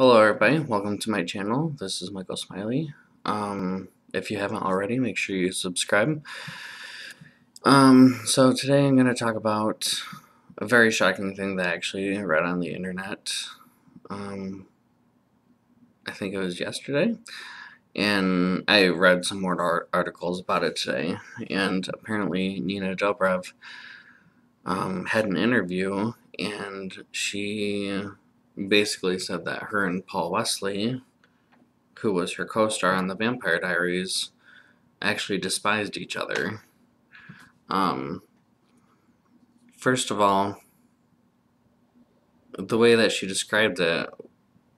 Hello everybody, welcome to my channel. This is Michael Smiley. Um, if you haven't already, make sure you subscribe. Um, so today I'm going to talk about a very shocking thing that I actually read on the internet. Um, I think it was yesterday. And I read some more articles about it today. And apparently Nina Dobrev um, had an interview and she basically said that her and Paul Wesley, who was her co star on The Vampire Diaries, actually despised each other. Um, first of all, the way that she described it,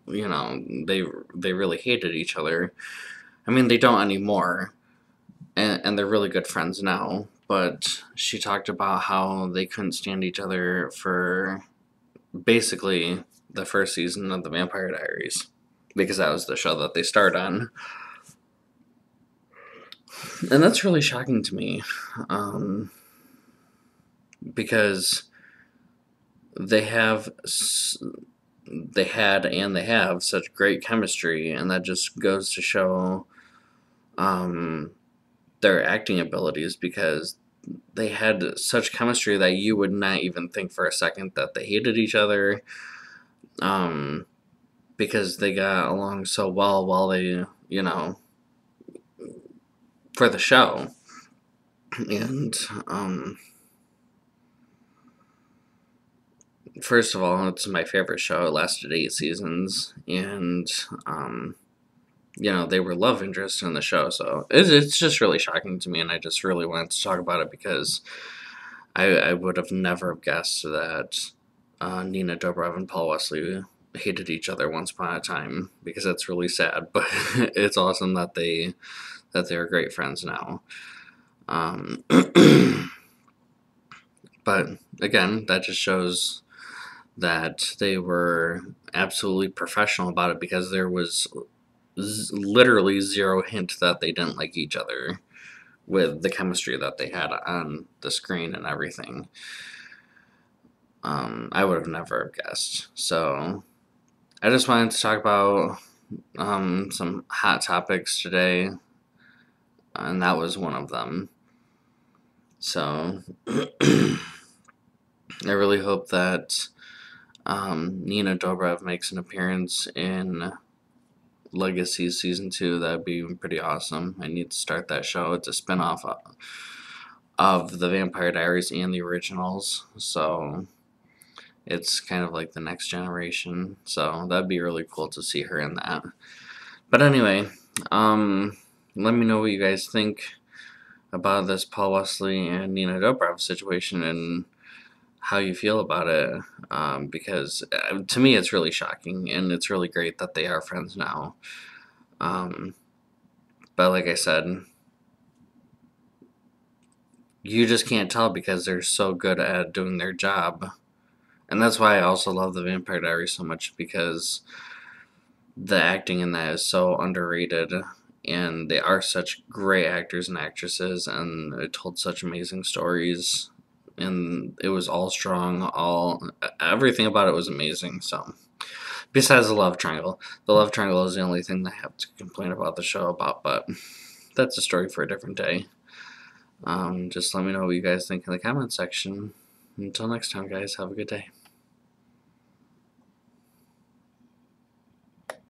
you know, they they really hated each other. I mean, they don't anymore, and and they're really good friends now. But she talked about how they couldn't stand each other for basically the first season of The Vampire Diaries because that was the show that they starred on. And that's really shocking to me um, because they have they had and they have such great chemistry and that just goes to show um, their acting abilities because they had such chemistry that you would not even think for a second that they hated each other um, because they got along so well while they, you know, for the show. And, um, first of all, it's my favorite show. It lasted eight seasons, and, um, you know, they were love interests in the show, so it's, it's just really shocking to me, and I just really wanted to talk about it because I, I would have never guessed that uh, Nina Dobrev and Paul Wesley hated each other once upon a time because that's really sad. But it's awesome that they that they're great friends now. Um, but again, that just shows that they were absolutely professional about it because there was z- literally zero hint that they didn't like each other with the chemistry that they had on the screen and everything um, I would have never guessed. So I just wanted to talk about um, some hot topics today, and that was one of them. So I really hope that um, Nina Dobrev makes an appearance in Legacy season two. That'd be pretty awesome. I need to start that show. It's a spinoff of the Vampire Diaries and the originals. So it's kind of like the next generation. So that'd be really cool to see her in that. But anyway, um, let me know what you guys think about this Paul Wesley and Nina Dobrev situation and how you feel about it. Um, because uh, to me, it's really shocking and it's really great that they are friends now. Um, but like I said, you just can't tell because they're so good at doing their job and that's why I also love the Vampire Diaries so much because the acting in that is so underrated and they are such great actors and actresses and it told such amazing stories and it was all strong all everything about it was amazing so. Besides the love triangle. The love triangle is the only thing i have to complain about the show about but that's a story for a different day. Um, just let me know what you guys think in the comment section. Until next time guys have a good day